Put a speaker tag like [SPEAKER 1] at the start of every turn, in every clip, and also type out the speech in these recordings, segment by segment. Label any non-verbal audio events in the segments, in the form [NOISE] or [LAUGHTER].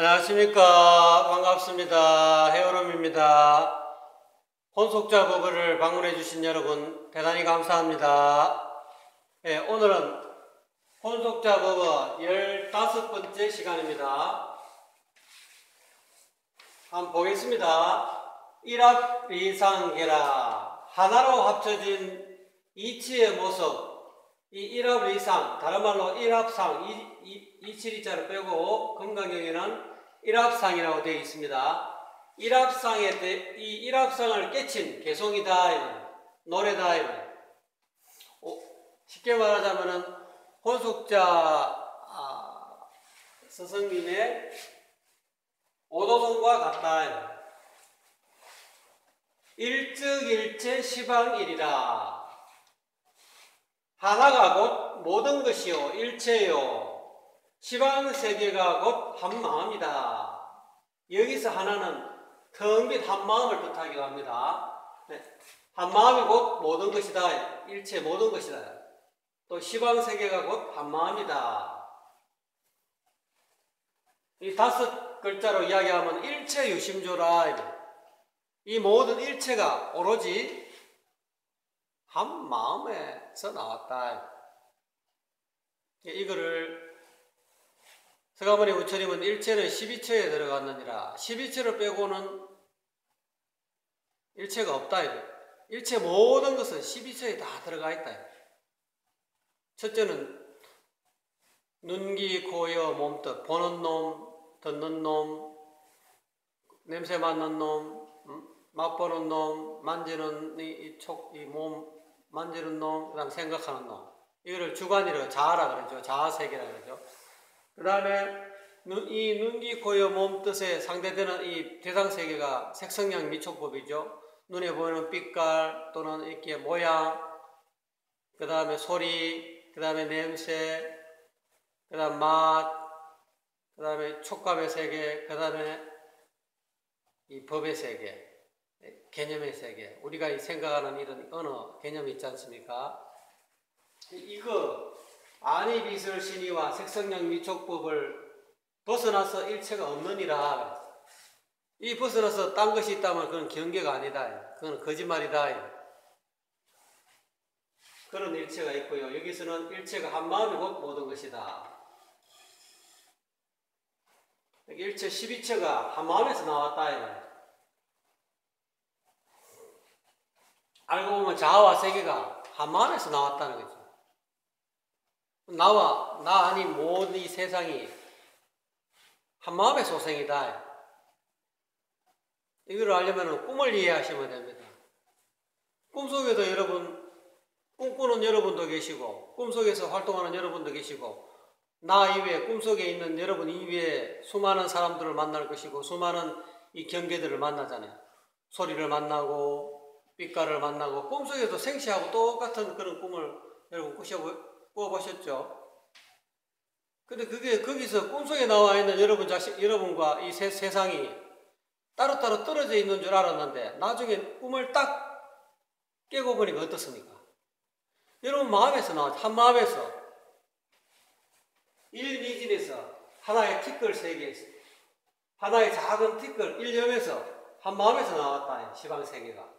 [SPEAKER 1] 안녕하십니까. 반갑습니다. 해오름입니다. 혼속자 버블을 방문해 주신 여러분 대단히 감사합니다. 예, 오늘은 혼속자 버블 15번째 시간입니다. 한번 보겠습니다. 일합 리상계라 하나로 합쳐진 이치의 모습 이 일합 리상 다른 말로 일합상 이, 이, 이치리자를 빼고 건강경에는 일합상이라고 되어 있습니다. 일합상에 대, 이 일합상을 깨친 개송이다 노래다 어, 쉽게 말하자면은 혼속자 아, 스승님의 오도성과 같다. 일즉일체 시방일이라. 하나가 곧 모든 것이요 일체요 시방 세계가 곧 한 마음이다. 여기서 하나는 텅빈 한 마음을 뜻하기도 합니다. 네. 한 마음이 곧 모든 것이다. 일체 모든 것이다. 또 시방 세계가 곧 한 마음이다. 이 다섯 글자로 이야기하면 일체 유심조라. 이 모든 일체가 오로지 한 마음에서 나왔다. 이거를 서가모니 우처님은 일체는 12처에 들어갔느니라 12처를 빼고는 일체가 없다. 일체 모든 것은 12처에 다 들어가 있다. 첫째는 눈기, 고여, 몸뜻, 보는 놈, 듣는 놈, 냄새 맡는 놈, 맛보는 놈, 만지는 이, 촉, 이 몸, 만지는 놈, 그 다음 생각하는 놈. 이거를 주관이라고 자아라 그러죠. 자아 세계라 그러죠. 그 다음에 이 눈기, 고여, 몸 뜻에 상대되는 이 대상 세계가 색성량 미촉법이죠. 눈에 보이는 빛깔 또는 이렇게 모양, 그 다음에 소리, 그 다음에 냄새, 그 다음 맛, 그 다음에 촉감의 세계, 그 다음에 이 법의 세계. 개념의 세계, 우리가 생각하는 이런 언어 개념이 있지 않습니까? 이거 아니비설 신의와 색성량 미촉법을 벗어나서 일체가 없느니라. 이 벗어나서 딴 것이 있다면 그건 경계가 아니다. 그건 거짓말이다. 그런 일체가 있고요. 여기서는 일체가 한 마음이 곧 모든 것이다. 일체 12체가 한 마음에서 나왔다. 알고 보면 자아와 세계가 한 마음에서 나왔다는 거죠. 나와 나 아닌 모든 이 세상이 한 마음의 소생이다. 이걸 알려면 꿈을 이해하시면 됩니다. 꿈속에도 여러분 꿈꾸는 여러분도 계시고 꿈속에서 활동하는 여러분도 계시고 나 이외에 꿈속에 있는 여러분 이외에 수많은 사람들을 만날 것이고 수많은 이 경계들을 만나잖아요. 소리를 만나고 빛깔을 만나고 꿈속에도 생시하고 똑같은 그런 꿈을 여러분 꾸 어보셨죠? 근데 그게 거기서 꿈속에 나와 있는 여러분 자식, 여러분과 이 세, 세상이 따로따로 떨어져 있는 줄 알았는데 나중에 꿈을 딱 깨고 보니까 어떻습니까? 여러분 마음에서 나왔죠. 한 마음에서 일미진에서 하나의 티끌 세계에서 하나의 작은 티끌 일념에서 한 마음에서 나왔다. 시방 세계가.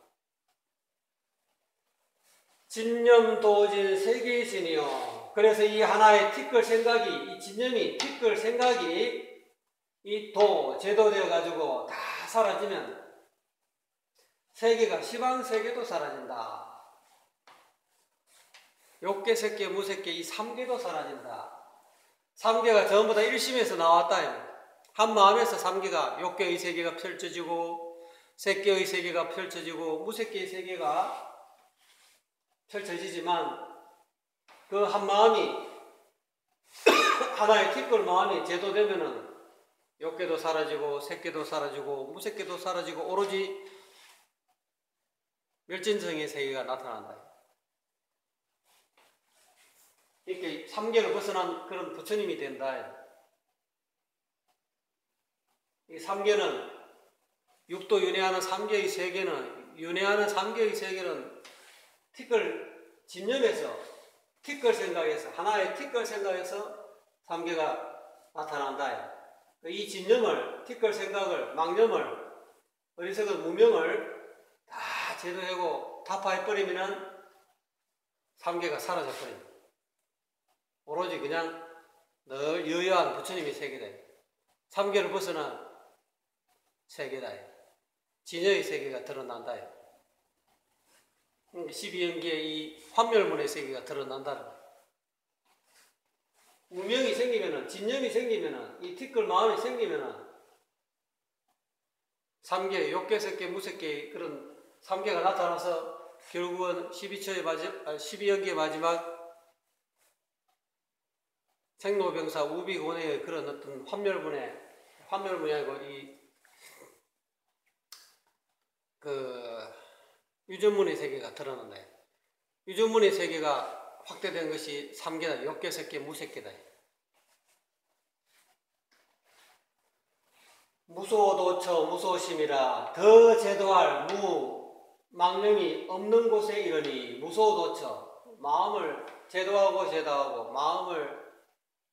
[SPEAKER 1] 진념도진 세계신이요. 그래서 이 하나의 티끌 생각이, 이 진념이, 티끌 생각이 이 도, 제도 되어 가지고 다 사라지면 세계가, 시방 세계도 사라진다. 욕계, 색계, 무색계 이 3개도 사라진다. 3개가 전부 다 일심에서 나왔다. 한 마음에서 3개가 욕계의 세계가 펼쳐지고 색계의 세계가 펼쳐지고 무색계의 세계가 펼쳐지지만 그 한 마음이 [COUGHS] 하나의 티끌 마음이 제도되면은 욕계도 사라지고 색계도 사라지고 무색계도 사라지고 오로지 멸진성의 세계가 나타난다. 이렇게 삼계를 벗어난 그런 부처님이 된다. 이 삼계는 육도 윤회하는 삼계의 세계는 윤회하는 삼계의 세계는 티끌 집념에서 티끌 생각에서 하나의 티끌 생각에서 삼계가 나타난다. 그이 진념을, 티끌 생각을, 망념을, 어리석은 무명을 다 제도하고 타파해버리면은 삼계가 사라져버립니다. 오로지 그냥 늘 여여한 부처님이 세계다. 삼계를 벗어난 세계다. 진여의 세계가 드러난다. 12연기의 그러니까 이 환멸문의 세계가 드러난다는 거예요. 무명이 생기면은, 진념이 생기면은, 이 티끌 마음이 생기면은, 삼계, 욕계, 색계, 무색계 그런 삼계가 나타나서 결국은 12처의 마지막, 12연기의 마지막 생로병사 우비곤의 그런 어떤 환멸분의 환멸분이 아니고 이그 유전문의 세계가 드러난다. 유전문의 세계가 확대된 것이 3개다. 역계, 색계, 무색계다. 무소도처, 무소심이라 더 제도할 무, 망령이 없는 곳에 이르니 무소도처, 마음을 제도하고 제도하고 마음을,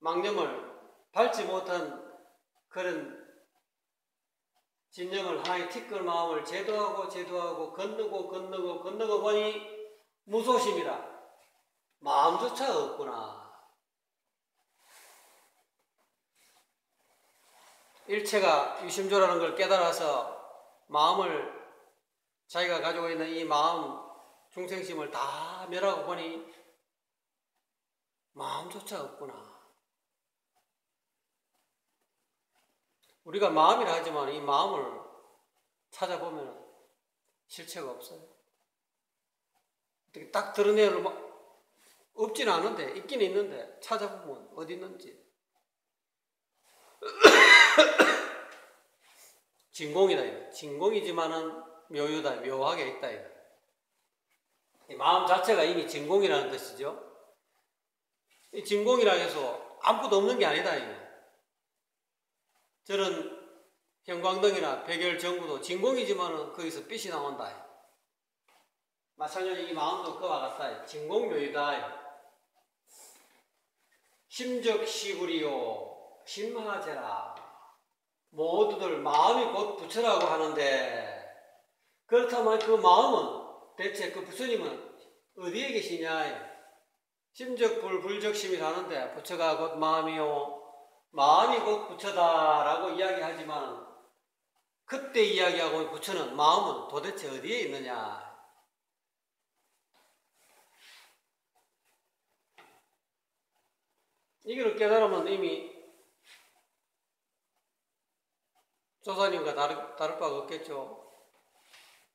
[SPEAKER 1] 망념을 밟지 못한 그런 진정을 하나의 티끌 마음을 제도하고 제도하고 건너고 건너고 건너고 보니 무소심이라 마음조차 없구나. 일체가 유심조라는 걸 깨달아서 마음을 자기가 가지고 있는 이 마음 중생심을 다 멸하고 보니 마음조차 없구나. 우리가 마음이라 하지만 이 마음을 찾아보면 실체가 없어요. 딱 드러내는 막 없지는 않은데 있긴 있는데 찾아보면 어디 있는지 [COUGHS] 진공이다 이거. 진공이지만은 묘유다 묘하게 있다 이거. 이 마음 자체가 이미 진공이라는 뜻이죠. 이 진공이라 해서 아무것도 없는 게 아니다 이거. 저런 형광등이나 백열 전구도 진공이지만은 거기서 빛이 나온다. 마찬가지로 이 마음도 그와 같다. 진공묘이다. 심적시구리요 심하제라. 모두들 마음이 곧 부처라고 하는데 그렇다면 그 마음은 대체 그 부처님은 어디에 계시냐? 심적불 불적심이라는데 부처가 곧 마음이요 마음이 곧 부처다라고 이야기하지만 그때 이야기하고 부처는 마음은 도대체 어디에 있느냐? 이걸 깨달으면 이미 조사님과 다를, 다를 바가 없겠죠.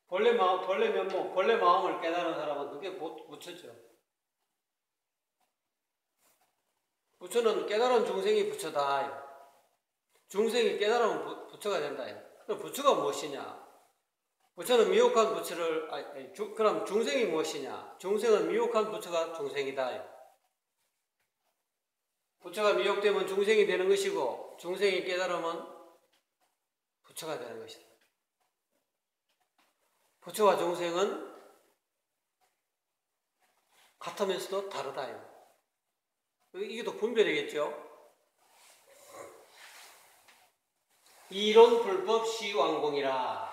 [SPEAKER 1] 본래 마음, 본래 면목, 본래 마음을 깨달은 사람은 그게 부처죠. 부처는 깨달은 중생이 부처다. 중생이 깨달으면 부처가 된다. 그럼 부처가 무엇이냐? 부처는 미혹한 부처를, 아니, 주, 그럼 중생이 무엇이냐? 중생은 미혹한 부처가 중생이다. 부처가 미혹되면 중생이 되는 것이고, 중생이 깨달으면 부처가 되는 것이다. 부처와 중생은 같으면서도 다르다. 이게 더 분별이겠죠? 이론 불법 시왕공이라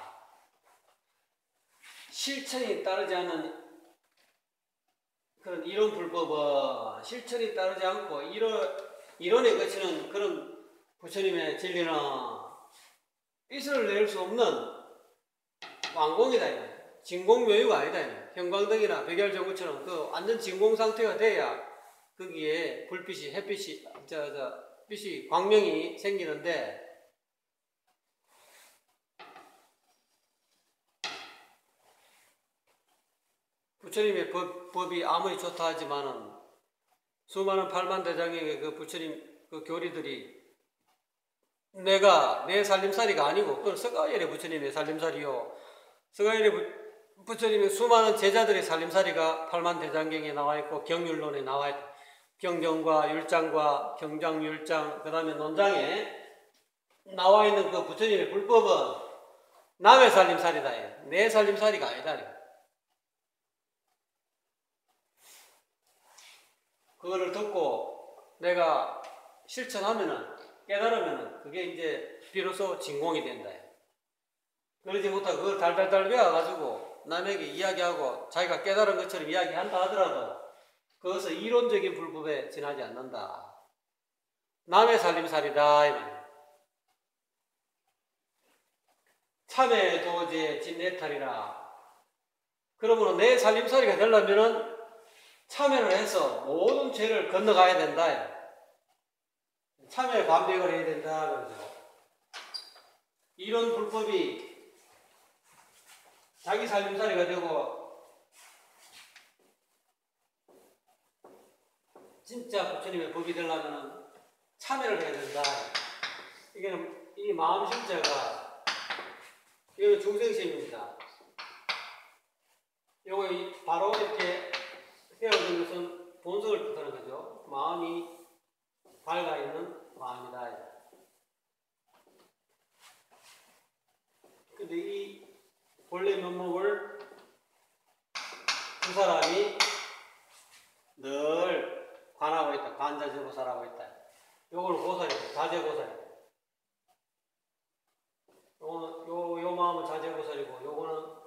[SPEAKER 1] 실천이 따르지 않는 그런 이론 불법은 실천이 따르지 않고 이론, 이론에 거치는 그런 부처님의 진리는 빛을 낼 수 없는 왕공이다. 진공묘유가 아니다. 형광등이나 백열전구처럼 그 완전 진공 상태가 돼야 거기에 불빛이 햇빛이 저, 저 빛이 광명이 생기는데 부처님의 법, 법이 아무리 좋다 하지만은 수많은 팔만 대장의 그 부처님 그 교리들이 내가 내 살림살이가 아니고 그건 서가열의 부처님의 살림살이요. 서가열의 부처님의 수많은 제자들의 살림살이가 팔만 대장경에 나와 있고 경율론에 나와 있다. 경정과 율장과 경장 율장 그 다음에 논장에 나와 있는 그 부처님의 불법은 남의 살림살이다. 내 살림살이가 아니다. 그거를 듣고 내가 실천하면은 깨달으면은 그게 이제 비로소 진공이 된다. 그러지 못하고 그걸 달달달 외워가지고 남에게 이야기하고 자기가 깨달은 것처럼 이야기한다 하더라도 그것은 이론적인 불법에 지나지 않는다. 남의 살림살이다. 참회 도제 진내탈이라. 그러므로 내 살림살이가 되려면은 참회를 해서 모든 죄를 건너가야 된다. 참회 반백을 해야 된다. 이런 불법이 자기 살림살이가 되고 진짜 부처님의 법이 되려면 참여를 해야 된다. 이게는 이 마음 심자가 이거는 중생심입니다. 요거 바로 이렇게 헤어진 것은 본성을 뜻하는 거죠. 마음이 밝아 있는 마음이다. 근데 이 본래 면목을 두 사람이 늘 관하고 있다. 관자재보살하고 있다. 요걸 보살이고 자재보살이고 요거는 요, 요 마음은 자재보살이고 요거는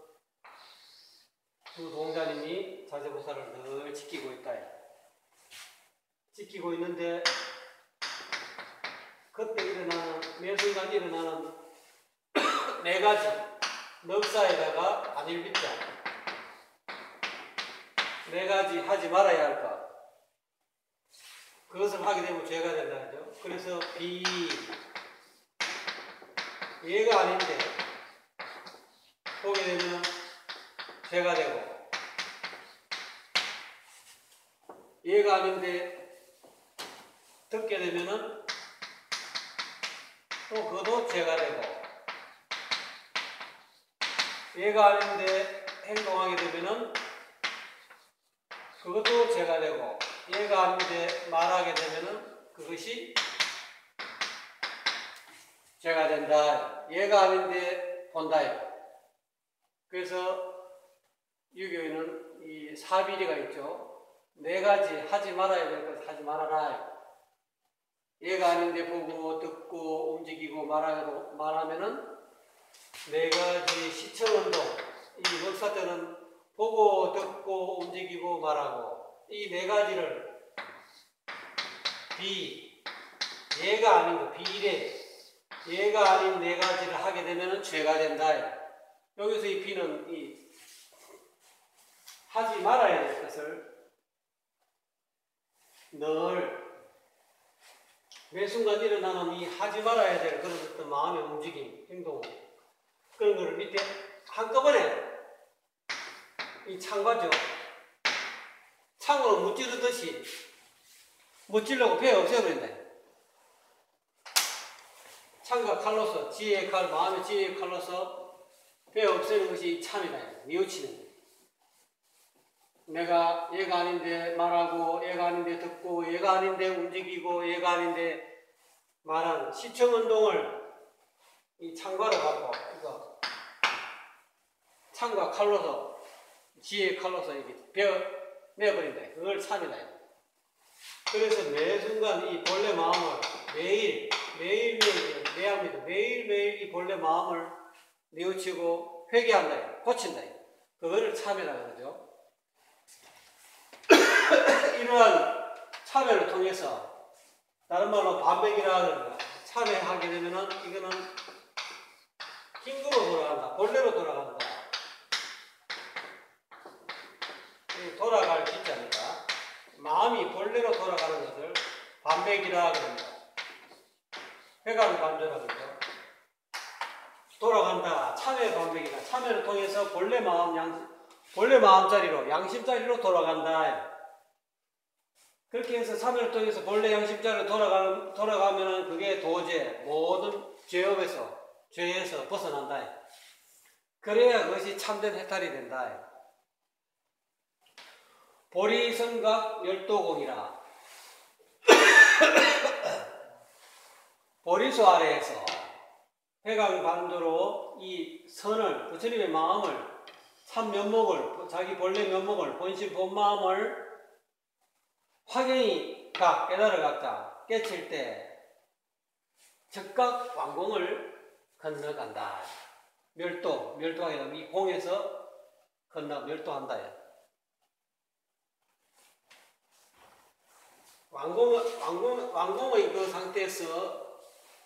[SPEAKER 1] 두 동자님이 자재보살을 늘 지키고 있다. 지키고 있는데 그때 일어나는 매 순간 일어나는 [COUGHS] 네 가지 넉사에다가 안일비자 네 가지 하지 말아야 할 것. 그것을 하게 되면 죄가 된다 하죠. 그래서 비 얘가 아닌데 보게 되면 죄가 되고 얘가 아닌데 듣게 되면은 또 그것도 죄가 되고 얘가 아닌데 행동하게 되면은 그것도 죄가 되고 얘가 아닌데 말하게 되면은 그것이 죄가 된다. 얘가 아닌데 본다. 그래서 유교에는 이 사비리가 있죠. 네 가지 하지 말아야 될 것 하지 말아라. 얘가 아닌데 보고 듣고 움직이고 말하고 말하면은 네 가지 시청 운동, 이 역사 때는 보고 듣고 움직이고 말하고 이 네 가지를 비, 얘가 아닌 거, 비례, 얘가 아닌 네 가지를 하게 되면 죄가 된다. 여기서 이 비는 이 하지 말아야 될 것을 늘 매 순간 일어나는 이 하지 말아야 될 그런 어떤 마음의 움직임, 행동, 그런 거를 밑에 한꺼번에 이 창과죠. 창으로 무찌르듯이 무찌르고 배 없애버린다. 창과 칼로서 지혜의 칼, 마음의 지혜의 칼로서 배 없애는 것이 참이다. 뉘우치는 거. 내가 얘가 아닌데 말하고 얘가 아닌데 듣고 얘가 아닌데 움직이고 얘가 아닌데 말하는 시청운동을 이 창과로 갖고 이거 창과 칼로서 지혜의 칼로서 이렇게 베어 내버린다. 그걸 참이다. 그래서 매 순간 이 본래 마음을 매일 매일매일 매합니다. 매일매일 이 본래 마음을 뉘우치고 회개한다. 고친다. 그거를 참이라 그러죠. [COUGHS] 이러한 참여를 통해서 다른 말로 반백이라 하는 참여하게 되면은 이거는 힘으로 돌아간다. 본래로 돌아간다. 돌아갈 기자니까 마음이 본래로 돌아가는 것을 반백이라 그럽니다. 회관 반조라 그러죠. 돌아간다. 참회 반백이다. 참회를 통해서 본래 마음 양 본래 마음자리로 양심자리로 돌아간다. 그렇게 해서 참회를 통해서 본래 양심자리로 돌아가 돌아가면은 그게 도제 모든 죄업에서 죄에서 벗어난다. 그래야 그것이 참된 해탈이 된다. 보리성각 열도공이라 [COUGHS] 보리수 아래에서 회광반도로 이 선을 부처님의 마음을 참 면목을 자기 본래 면목을 본심 본 마음을 확연히 각 깨달아 갔다 깨칠 때 즉각 왕공을 건너간다. 멸도, 멸도하게 되면 이 공에서 건너 멸도한다. 왕공, 왕공, 왕공의 그 상태에서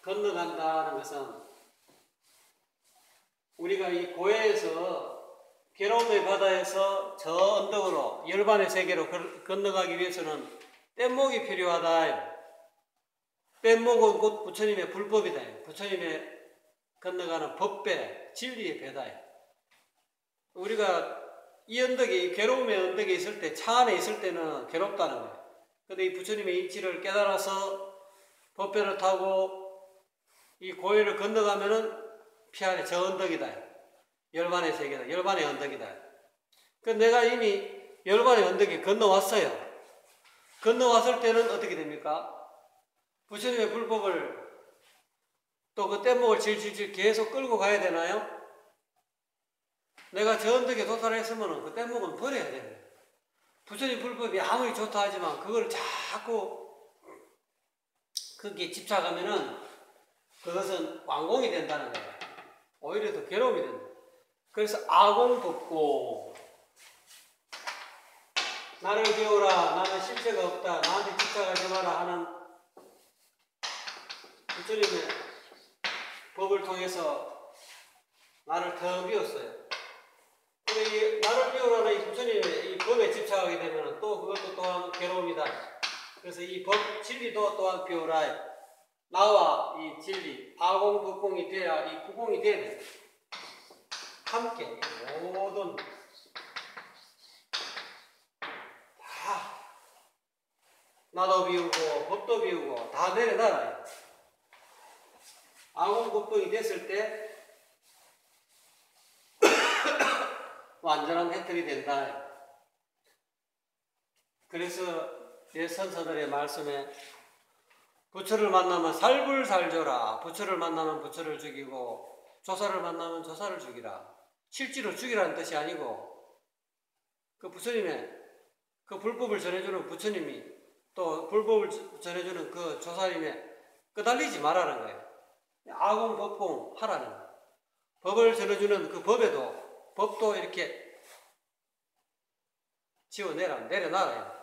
[SPEAKER 1] 건너간다는 것은 우리가 이 고해에서 괴로움의 바다에서 저 언덕으로 열반의 세계로 건너가기 위해서는 뗏목이 필요하다. 뗏목은 곧 부처님의 불법이다. 부처님의 건너가는 법배, 진리의 배다. 우리가 이 언덕이 괴로움의 언덕에 있을 때, 차 안에 있을 때는 괴롭다는 거예요. 근데 이 부처님의 이치를 깨달아서 법배를 타고 이 고해를 건너가면은 피안에 저 언덕이다. 열반의 세계다. 열반의 언덕이다. 그 내가 이미 열반의 언덕에 건너왔어요. 건너왔을 때는 어떻게 됩니까? 부처님의 불법을 또 그 뗏목을 질질질 계속 끌고 가야 되나요? 내가 저 언덕에 도달했으면 그 뗏목은 버려야 돼요. 부처님 불법이 아무리 좋다 하지만 그걸 자꾸 거기에 집착하면은 그것은 왕공이 된다는 거예요. 오히려 더 괴로움이 된다. 그래서 아공 법고 나를 배우라 나는 실체가 없다 나한테 집착하지 마라 하는 부처님의 법을 통해서 나를 더 비웠어요. 근데 이 나를 비우라는 이 부처님의 이 법에 집착하게 되면 또 그것도 또한 괴로움이다. 그래서 이 법 진리도 또한 비우라. 나와 이 진리 아공법공이 돼야 이 구공이 돼야 돼. 함께 모든 다 나도 비우고 법도 비우고 다 내려놔라. 아공 법공이 됐을 때 완전한 해탈이 된다. 그래서 제 선서들의 말씀에 부처를 만나면 살불살조라. 부처를 만나면 부처를 죽이고 조사를 만나면 조사를 죽이라. 실제로 죽이라는 뜻이 아니고 그 부처님의 그 불법을 전해주는 부처님이 또 불법을 전해주는 그 조사님의 끄달리지 말라는 거예요. 아공 법공 하라는 거예요. 법을 전해주는 그 법에도 법도 이렇게 지워내라 내려놔라.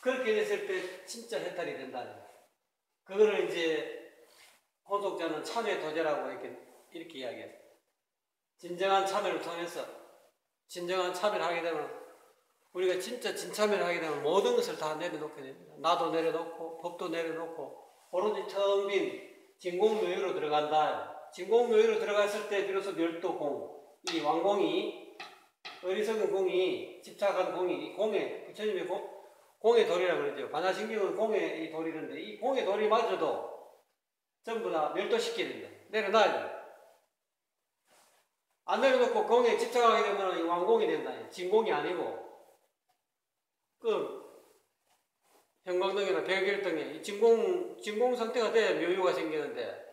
[SPEAKER 1] 그렇게 됐을 때 진짜 해탈이 된다는 거예요. 그거를 이제 호독자는 참회 도제라고 이렇게 이렇게 이야기해요. 진정한 참회를 통해서 진정한 참회를 하게 되면 우리가 진짜 진참회를 하게 되면 모든 것을 다 내려놓게 됩니다. 나도 내려놓고 법도 내려놓고 오로지 텅빈 진공묘유로 들어간다. 진공묘유로 들어갔을 때 비로소 멸도공 이 왕공이 어리석은 공이 집착한 공이 이 공에 부처님의 공, 공의 돌이라 그러죠. 반야신경은 공의 이 돌이는데 이 공의 돌이마저도 전부 다 멸도시키는 거 내려놔야 돼. 안 내려놓고 공에 집착하게 되면 이 왕공이 된다. 진공이 아니고 그 형광등이나 백일등에 진공 진공 상태가 돼야 묘유가 생기는데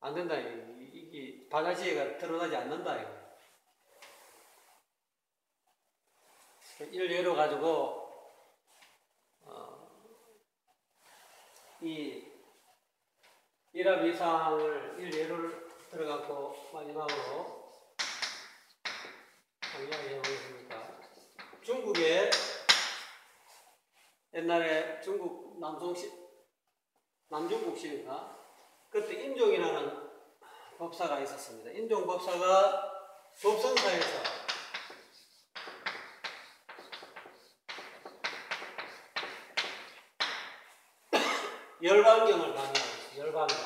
[SPEAKER 1] 안 된다. 이게 반야시가 드러나지 않는다. 일례로 가지고 어, 이 일합 이상을 일례를 들어가고 마지막으로 이야기 해보겠습니다. 중국에 옛날에 중국 남송시 남중국시인가 그때 임종이라는 법사가 있었습니다. 임종 법사가 법성사에서 열반경을 강의하고 열반경.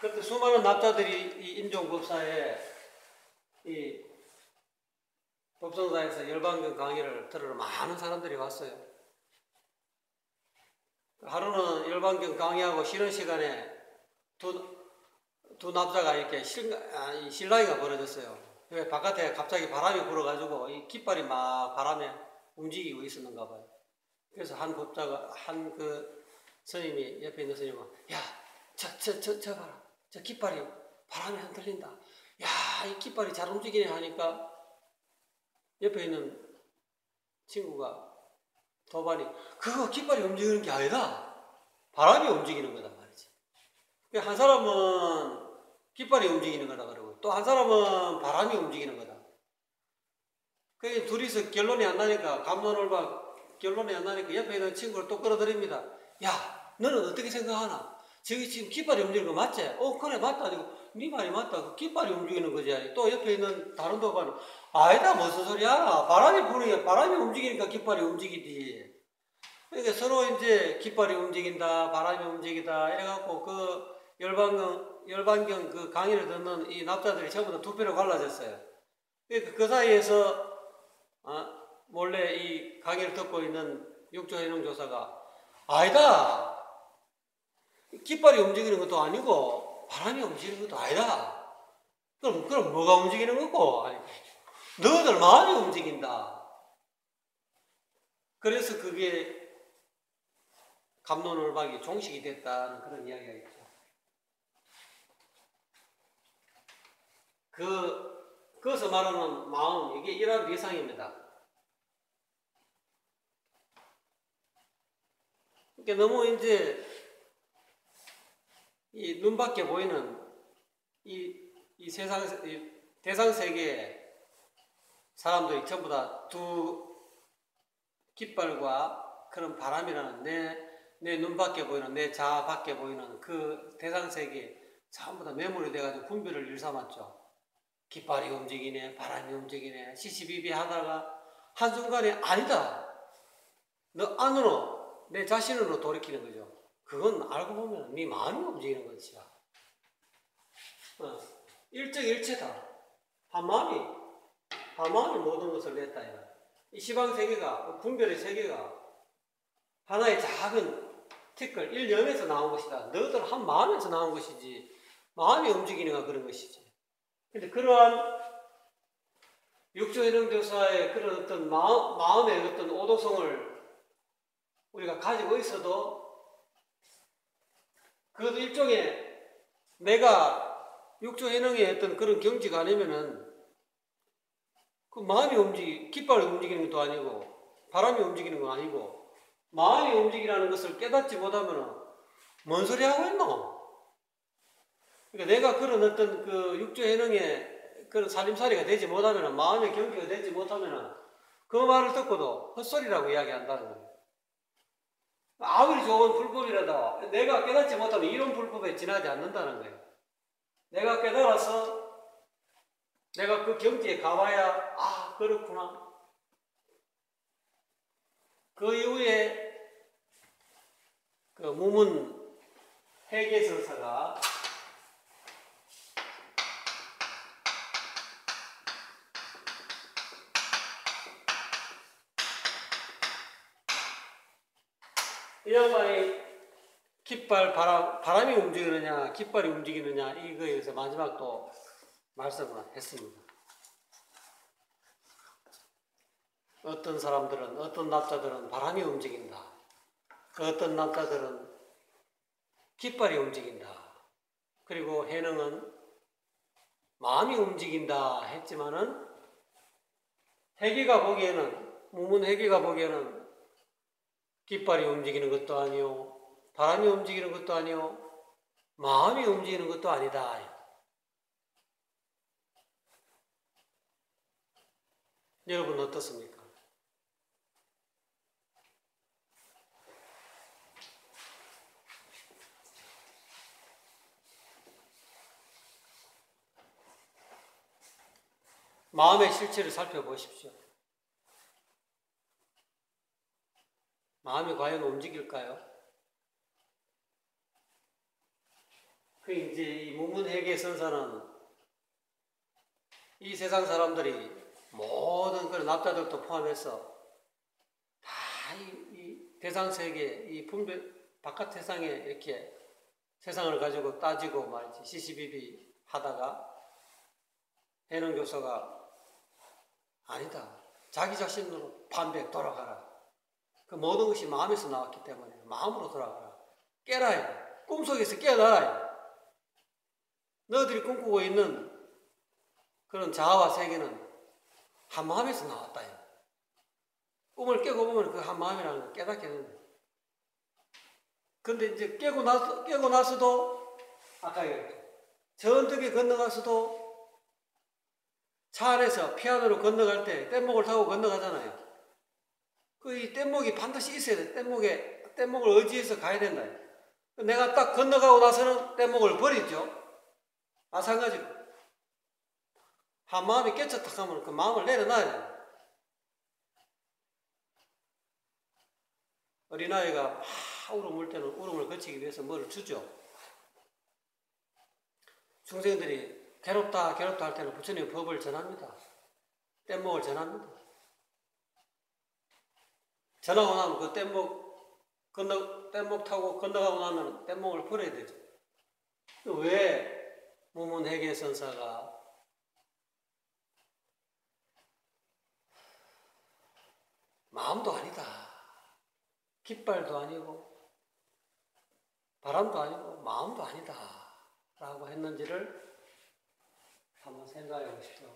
[SPEAKER 1] 그때 수많은 납자들이 이 인종법사에 이 법성사에서 열반경 강의를 들으러 많은 사람들이 왔어요. 하루는 열반경 강의하고 쉬는 시간에 두, 두 납자가 이렇게 실, 아, 실랑이가 벌어졌어요. 바깥에 갑자기 바람이 불어가지고 이 깃발이 막 바람에 움직이고 있었는가 봐요. 그래서 한 법자가, 한 그 스님이, 옆에 있는 스님은, 야, 저, 저, 저, 저 봐라. 저 깃발이 바람에 흔들린다. 야, 이 깃발이 잘 움직이네 하니까 옆에 있는 친구가 도반이 그거 깃발이 움직이는 게 아니다. 바람이 움직이는 거다 말이지. 그한 사람은 깃발이 움직이는 거다 그러고 또 한 사람은 바람이 움직이는 거다. 그 둘이서 결론이 안 나니까 감론을박 결론이 안 나니까 옆에 있는 친구를 또 끌어들입니다. 야, 너는 어떻게 생각하나? 저기 지금 깃발이 움직이는 거 맞지? 어, 그래 맞다. 네 말이 맞다. 그 깃발이 움직이는 거지. 또 옆에 있는 다른 도반은 아니다 무슨 소리야. 바람이 부는 바람이 움직이니까 깃발이 움직이지. 그러니까 서로 이제 깃발이 움직인다, 바람이 움직이다 이래갖고 그 열반경 열반경 그 강의를 듣는 이 납자들이 전부 다두 배로 갈라졌어요. 그러니까 그 사이에서 어, 몰래 이 강의를 듣고 있는 육조해농 조사가 아니다. 깃발이 움직이는 것도 아니고 바람이 움직이는 것도 아니다. 그럼 그럼 뭐가 움직이는 거고? 아니, 너희들 마음이 움직인다. 그래서 그게 감론을박이 종식이 됐다는 그런 이야기가 있죠. 그, 그것을 말하는 마음, 이게 이러한 비상입니다. 그러니까 너무 이제 이 눈밖에 보이는 이, 이 세상, 이 대상 세계에 사람들이 전부 다 두 깃발과 그런 바람이라는 내, 내 눈밖에 보이는, 내 자아 밖에 보이는 그 대상 세계에 전부 다 매몰이 돼가지고 분별을 일삼았죠. 깃발이 움직이네, 바람이 움직이네, 시시비비 하다가 한순간에 아니다. 너 안으로, 내 자신으로 돌이키는 거죠. 그건 알고 보면 네 마음이 움직이는 것이야. 어, 일정일체다. 한 마음이, 한 마음이 모든 것을 냈다. 이 시방 세계가, 분별의 세계가 하나의 작은 티끌, 일념에서 나온 것이다. 너희들 한 마음에서 나온 것이지, 마음이 움직이는가 그런 것이지. 근데 그러한 육조해령조사의 그런 어떤 마음, 마음의 어떤 오도성을 우리가 가지고 있어도 그것도 일종의 내가 육조해능의 어떤 그런 경지가 아니면은 그 마음이 움직이, 깃발이 움직이는 것도 아니고 바람이 움직이는 건 아니고 마음이 움직이라는 것을 깨닫지 못하면은 뭔 소리 하고 있노? 그러니까 내가 그런 어떤 그 육조 해능의 그런 살림살이가 되지 못하면은 마음의 경계가 되지 못하면은 그 말을 듣고도 헛소리라고 이야기한다는 거예요. 아무리 좋은 불법이라도 내가 깨닫지 못하면 이런 불법에 지나지 않는다는 거예요. 내가 깨달아서 내가 그 경지에 가봐야 아 그렇구나. 그 이후에 그 무문 회계설사가 이 양반이 깃발 바람, 바람이 움직이느냐 깃발이 움직이느냐 이거에 대해서 마지막 또 말씀을 했습니다. 어떤 사람들은 어떤 납자들은 바람이 움직인다. 그 어떤 납자들은 깃발이 움직인다. 그리고 해능은 마음이 움직인다 했지만은 해기가 보기에는 무문 해기가 보기에는 깃발이 움직이는 것도 아니요. 바람이 움직이는 것도 아니요. 마음이 움직이는 것도 아니다. 여러분 어떻습니까? 마음의 실체를 살펴보십시오. 마음이 과연 움직일까요? 그 이제 이 무문회계 선사는 이 세상 사람들이 모든 그런 납자들도 포함해서 다이 이 대상 세계, 이 분별 바깥 세상에 이렇게 세상을 가지고 따지고 말이지 시시비비 하다가 해능 교서가 아니다. 자기 자신으로 반백 돌아가라. 그 모든 것이 마음에서 나왔기 때문에 마음으로 돌아가라. 깨라요. 꿈속에서 깨어나라요. 너희들이 꿈꾸고 있는 그런 자아와 세계는 한 마음에서 나왔다요. 꿈을 깨고 보면 그 한 마음이라는 걸 깨닫게 되는 거예요. 근데 이제 깨고 나서, 깨고 나서도, 아까. 전득에 건너가서도 차 안에서 피아노로 건너갈 때 뗏목을 타고 건너가잖아요. 그 이 뗏목이 반드시 있어야 돼. 뗏목에, 뗏목을 의지해서 가야 된다. 내가 딱 건너가고 나서는 뗏목을 버리죠. 마찬가지로. 한 마음이 깨쳤다 하면 그 마음을 내려놔야 돼. 어린아이가 막 울음 울 때는 울음을 거치기 위해서 뭐를 주죠. 중생들이 괴롭다 괴롭다 할 때는 부처님 법을 전합니다. 뗏목을 전합니다. 전하고 나면 그 뗏목 건너 뗏목 타고 건너가고 나면 뗏목을 버려야 되죠. 왜 무문회계 선사가 마음도 아니다. 깃발도 아니고 바람도 아니고 마음도 아니다. 라고 했는지를 한번 생각해 보십시오.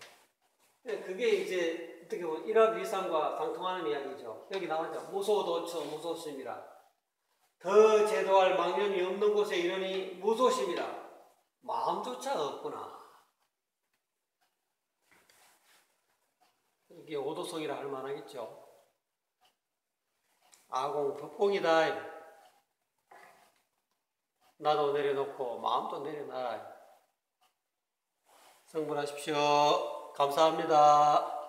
[SPEAKER 1] 그게 이제 어떻게 보면 일합일상과 상통하는 이야기죠. 여기 나오죠. 무소도처 무소심이라. 더 제도할 망념이 없는 곳에 이르니 무소심이라. 마음조차 없구나. 이게 오도성이라 할 만하겠죠. 아공 법공이다. 나도 내려놓고 마음도 내려놔라. 성불하십시오. 감사합니다.